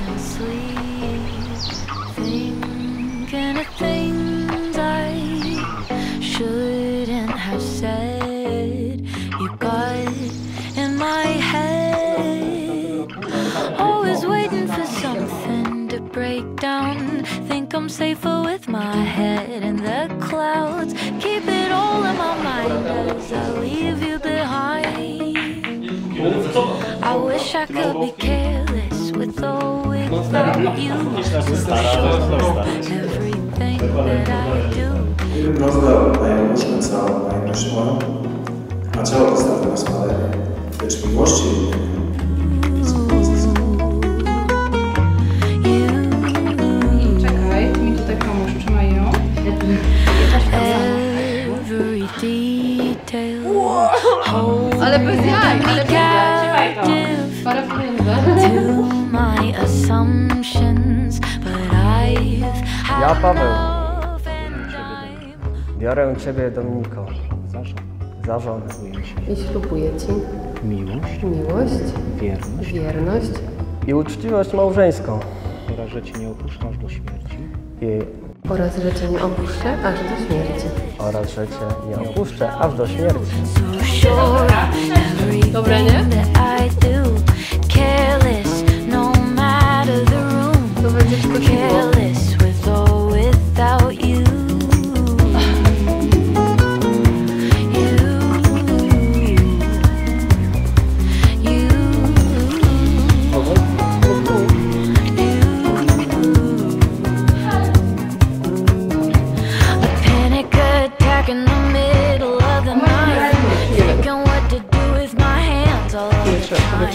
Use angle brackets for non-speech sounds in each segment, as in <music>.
losing sleep, thinking of things I shouldn't have said. You got in my head, always waiting for something to break down. Think I'm safer with my head in the clouds. Keep it all in my mind as I leave you behind. I wish I could be do. Rozda dają różne całą najbliższym a ciało postawy na spadek, lecz miłości Czekaj, mi tutaj pomóż, trzymaj ją. Hold Ale bez jaj, ale bez jaj. Trzymaj to. Parę frunze. Ja, Paweł. Biorę Ciebie, Dominiko, Za żonę za żonę I ślubuję Ci miłość, miłość, wierność wierność i uczciwość małżeńską oraz że Cię nie opuszczasz do śmierci. i oraz że Cię nie opuszczę aż do śmierci. oraz, że Cię nie opuszczę aż do śmierci. nie?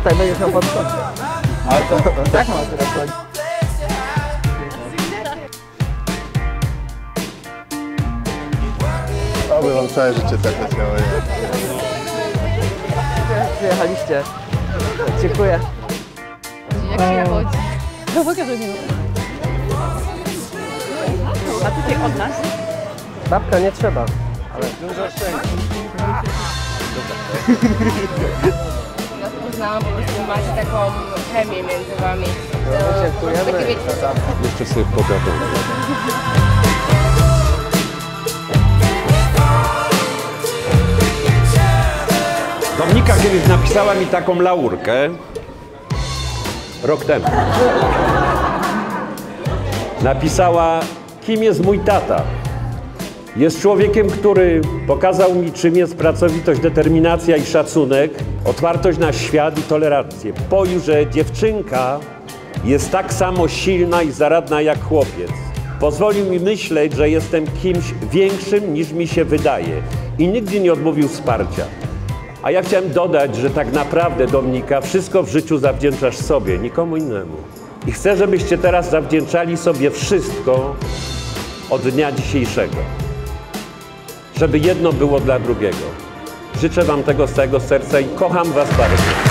Tutaj będziesz miał podskoczyć. Ale to tak ma teraz chodzi. Oby wam całe życie tak leciało. Przyjechaliście. Dziękuję. Jak się chodzi? No pokażę mi. A tutaj od nas? Babka nie trzeba. Ja <laughs> poznałam po prostu, macie taką chemię między wami. Takie wiecie, Jeszcze sobie pogadam. Dominika kiedyś napisała mi taką laurkę rok temu. Napisała, kim jest mój tata. Jest człowiekiem, który pokazał mi, czym jest pracowitość, determinacja i szacunek, otwartość na świat i tolerancję. Poju, że dziewczynka jest tak samo silna i zaradna jak chłopiec. Pozwolił mi myśleć, że jestem kimś większym niż mi się wydaje i nigdy nie odmówił wsparcia. A ja chciałem dodać, że tak naprawdę, Dominika, wszystko w życiu zawdzięczasz sobie, nikomu innemu. I chcę, żebyście teraz zawdzięczali sobie wszystko od dnia dzisiejszego. Żeby jedno było dla drugiego. Życzę Wam tego z całego serca i kocham Was bardzo.